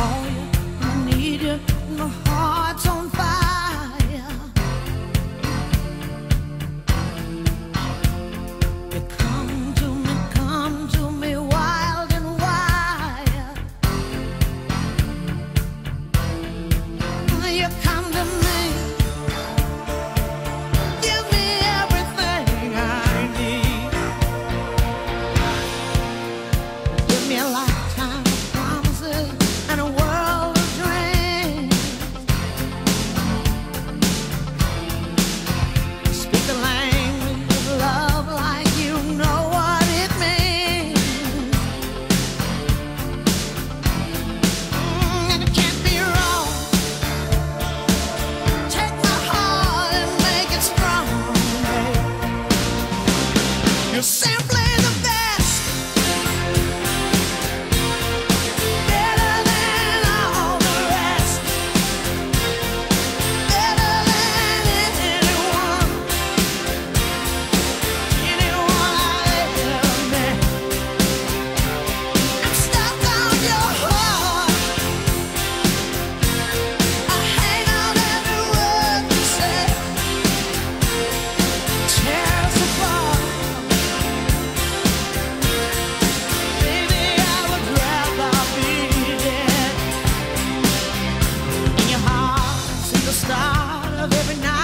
call you, I need you, in my heart. love every night.